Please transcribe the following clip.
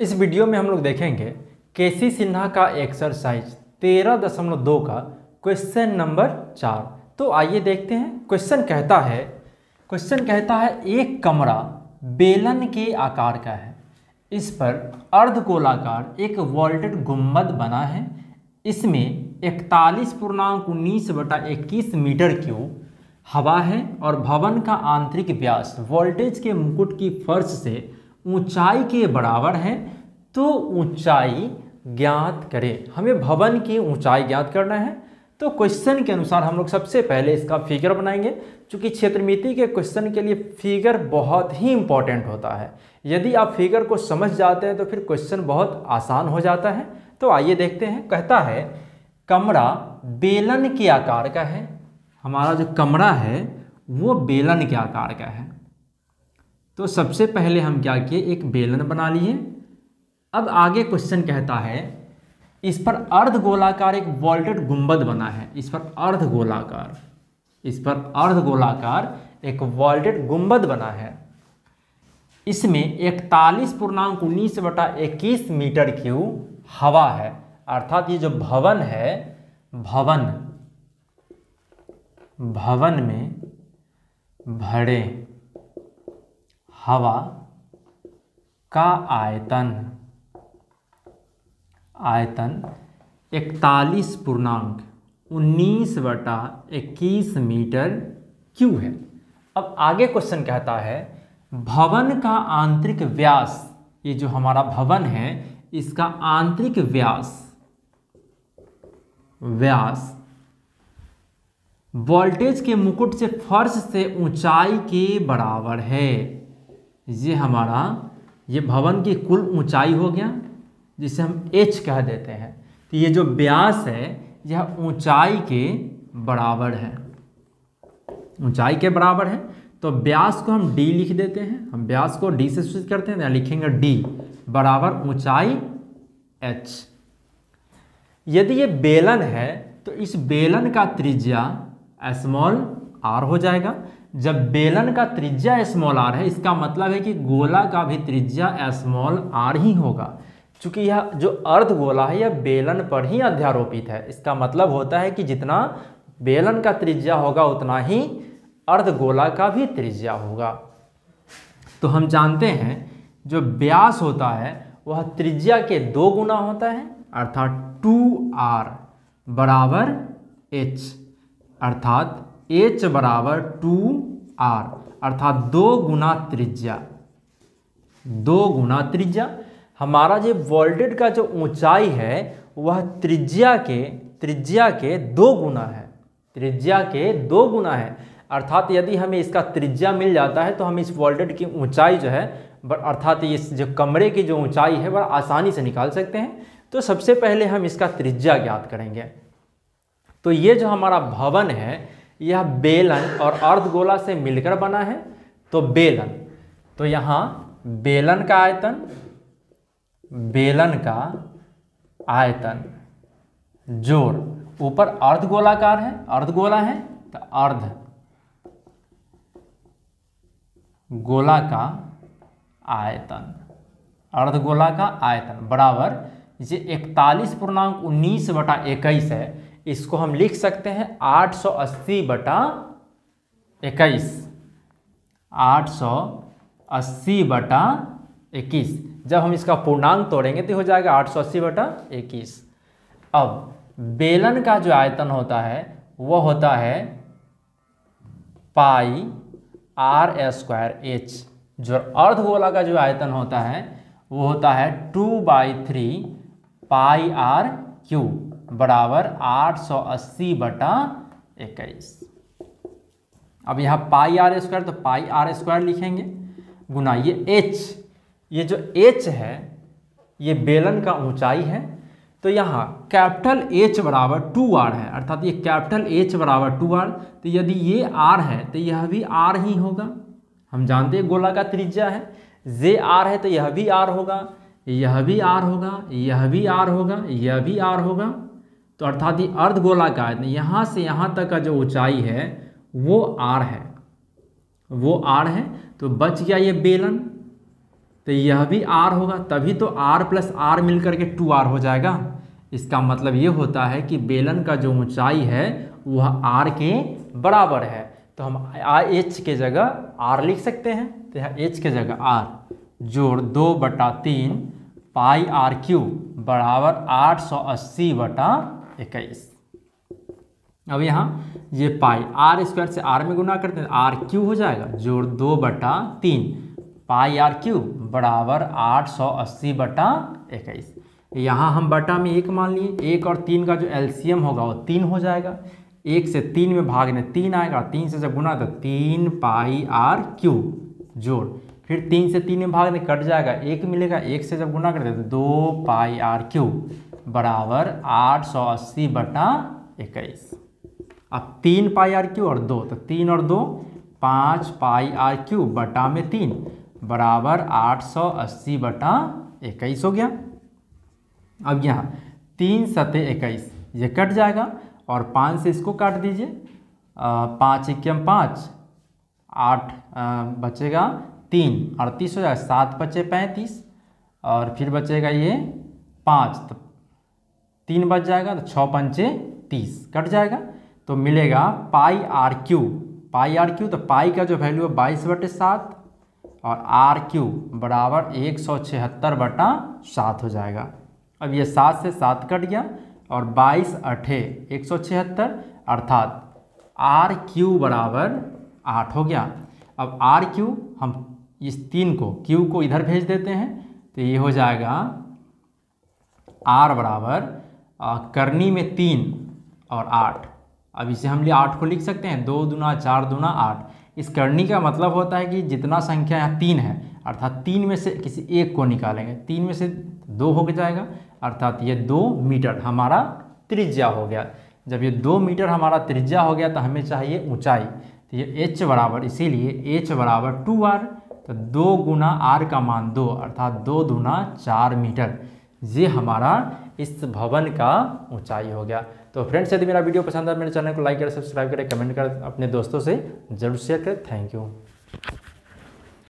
इस वीडियो में हम लोग देखेंगे केसी सिन्हा का एक्सरसाइज तेरह दशमलव दो का क्वेश्चन नंबर चार। तो आइए देखते हैं क्वेश्चन कहता है क्वेश्चन कहता है, एक कमरा बेलन के आकार का है। इस पर अर्धगोलाकार एक वोल्टेड गुंबद बना है। इसमें इकतालीस पूर्णांक उन्नीस बटा इक्कीस मीटर क्यूब हवा है और भवन का आंतरिक व्यास वोल्टेज के मुकुट की फर्श से ऊंचाई के बराबर है तो ऊंचाई ज्ञात करें। हमें भवन की ऊंचाई ज्ञात करना है तो क्वेश्चन के अनुसार हम लोग सबसे पहले इसका फिगर बनाएँगे क्योंकि क्षेत्रमिति के क्वेश्चन के लिए फिगर बहुत ही इंपॉर्टेंट होता है। यदि आप फिगर को समझ जाते हैं तो फिर क्वेश्चन बहुत आसान हो जाता है। तो आइए देखते हैं, कहता है, कमरा बेलन के आकार का है। हमारा जो कमरा है, वो बेलन के आकार का है। तो सबसे पहले हम क्या किए? एक बेलन बना लिए। अब आगे क्वेश्चन कहता है, इस पर अर्ध गोलाकार एक वॉल्टेड गुंबद बना है। इस पर अर्ध गोलाकार इस पर अर्ध गोलाकार एक वॉल्टेड गुंबद बना है। इसमें इकतालीस पूर्णांक उन्नीस बटा इक्कीस मीटर क्यू हवा है। अर्थात ये जो भवन है, भवन भवन में भरे हवा का आयतन। आयतन इकतालीस पूर्णांक उन्नीस बटा इक्कीस मीटर क्यू है। अब आगे क्वेश्चन कहता है, भवन का आंतरिक व्यास, ये जो हमारा भवन है, इसका आंतरिक व्यास व्यास वोल्टेज के मुकुट से फर्श से ऊंचाई के बराबर है। ये हमारा, ये भवन की कुल ऊंचाई हो गया, जिसे हम एच कह देते हैं। तो ये जो ब्यास है, यह ऊंचाई के बराबर है। ऊंचाई के बराबर है। तो ब्यास को हम डी लिख देते हैं। हम ब्यास को डी से सूचित करते हैं तो लिखेंगे डी बराबर ऊंचाई एच यदि ये बेलन है तो इस बेलन का त्रिज्या स्मॉल आर हो जाएगा। जब बेलन का त्रिज्या स्मॉल आर है, इसका मतलब है कि गोला का भी त्रिज्या स्मॉल आर ही होगा। क्योंकि यह जो अर्ध गोला है, यह बेलन पर ही अध्यारोपित है। इसका मतलब होता है कि जितना बेलन का त्रिज्या होगा, उतना ही अर्ध गोला का भी त्रिज्या होगा। तो हम जानते हैं, जो व्यास होता है, वह त्रिज्या के दो गुना होता है, अर्थात टू आर बराबर एच, अर्थात एच बराबर टू आर अर्थात दो गुना त्रिज्या। दो गुना त्रिज्या। हमारा जो वोल्टेज का जो ऊंचाई है, वह त्रिज्या के त्रिज्या के दो गुना है। त्रिज्या के दो गुना है। अर्थात यदि हमें इसका त्रिज्या मिल जाता है तो हम इस वोल्टेज की ऊंचाई जो है अर्थात इस जो कमरे की जो ऊंचाई है, वह आसानी से निकाल सकते हैं। तो सबसे पहले हम इसका त्रिज्या ज्ञात करेंगे। तो ये जो हमारा भवन है यह बेलन और अर्धगोला से मिलकर बना है तो बेलन। तो यहाँ बेलन का आयतन, बेलन का आयतन, जोड़। ऊपर अर्धगोलाकार है, अर्धगोला है तो अर्ध। गोला का आयतन, अर्धगोला का आयतन, बराबर। ये इकतालीस पूर्णांक उन्नीस बटा इक्कीस है इसको हम लिख सकते हैं आठ सौ अस्सी बटा इक्कीस। आठ सौ अस्सी बटा इक्कीस। जब हम इसका पूर्णांक तोड़ेंगे तो हो जाएगा आठ सौ अस्सी बटा इक्कीस। अब बेलन का जो आयतन होता है वह होता है पाई आर स्क्वायर एच। जो अर्धगोला का जो आयतन होता है, वो होता है two by three pi R Q बराबर आठ सौ अस्सी बटा इक्कीस। अब यहाँ पाई आर स्क्वायर तो पाई आर स्क्वायर लिखेंगे। गुना ये एच, ये जो एच है, ये बेलन का ऊंचाई है। तो यहाँ कैपिटल एच बराबर टू आर है, अर्थात ये कैपिटल एच बराबर टू आर तो यदि ये आर है तो यह भी आर ही होगा। हम जानते हैं गोला का त्रिज्या है। जे आर है तो यह भी आर होगा, यह भी आर होगा, यह भी आर होगा, यह भी आर होगा। तो अर्थात ये अर्ध गोला का है यहाँ से यहाँ तक का जो ऊंचाई है, वो आर है। वो आर है तो बच गया ये बेलन तो यह भी आर होगा, तभी तो आर प्लस आर मिल करके टू आर हो जाएगा। इसका मतलब ये होता है कि बेलन का जो ऊंचाई है, वह आर के बराबर है। तो हम एच के जगह आर लिख सकते हैं तो यहाँ एच के जगह आर जोड़ दो बटा तीन पाई आर क्यू बराबर आठ सौ अस्सी बटा इक्कीस। अब यहाँ, ये पाई आर स्क्वायर से आर में गुना करते हैं आर क्यू हो जाएगा, जोड़ दो बटा तीन। पाई आर क्यू बराबर आठ सौ अस्सी बटा इक्कीस। यहाँ हम बटा में एक मान लिए, एक और तीन का जो एलसीएम होगा, वो तीन हो जाएगा। एक से तीन में भागने तीन आएगा, तीन से जब गुना तो तीन पाई आर क्यू जोड़। फिर तीन से तीन में भागने कट जाएगा, एक मिलेगा, एक से जब गुना करते तो दो पाई आर क्यू बराबर आठ सौ अस्सी बटा इक्कीस। अब तीन पाई आर क्यू और दो तो तीन और दो, पाँच पाई आर क्यू बटा में तीन, बराबर आठ सौ अस्सी बटा इक्कीस हो गया। अब यहाँ तीन सतह इक्कीस, ये कट जाएगा और पाँच से इसको काट दीजिए। पाँच इक्कीम पाँच, आठ बचेगा तीन, अड़तीस हो जाएगा, सात बचे पैंतीस, और फिर बचेगा ये पाँच तो तीन बच जाएगा तो छः पंचे तीस, कट जाएगा। तो मिलेगा pi R Q. Pi R Q तो पाई का जो वैल्यू है बाईस बटे सात और आर क्यू बराबर एक सौ छिहत्तर बटा सात हो जाएगा। अब ये सात से सात कट गया और बाईस अठे एक सौ छिहत्तर, अर्थात आर क्यू बराबर आठ हो गया। अब आर क्यू हम इस तीन को, क्यू को इधर भेज देते हैं तो ये हो जाएगा आर बराबर करनी में तीन और आठ। अब इसे हम लिए आठ को लिख सकते हैं। दो दुना, चार दुना, आठ। इस करनी का मतलब होता है कि जितना संख्या यहाँ तीन है, अर्थात तीन में से किसी एक को निकालेंगे। तीन में से दो हो जाएगा, अर्थात ये दो मीटर हमारा त्रिज्या हो गया। जब ये दो मीटर हमारा त्रिज्या हो गया तो हमें चाहिए ऊंचाई। तो ये एच बराबर, इसीलिए एच बराबर टू आर तो दो गुना आर का मान दो, अर्थात दो गुना चार मीटर। ये हमारा इस भवन का ऊंचाई हो गया। तो फ्रेंड्स यदि मेरा वीडियो पसंद है मेरे चैनल को लाइक करें सब्सक्राइब करें कमेंट करें, अपने दोस्तों से ज़रूर शेयर करें। Thank you